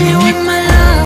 you in my